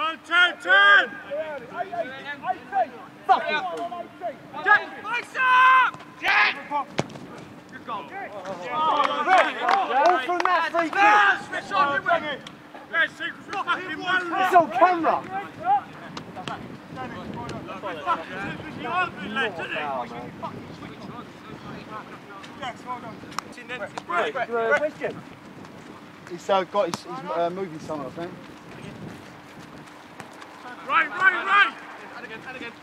Turn, turn, turn! Fuck it. Jack, ice up! Jack! Good goal. All from that free kick. Switch on, you win. Let's see, fucking one It's on camera. You. He's uh, got his, he's uh, moving somewhere, I think. Right, right, right!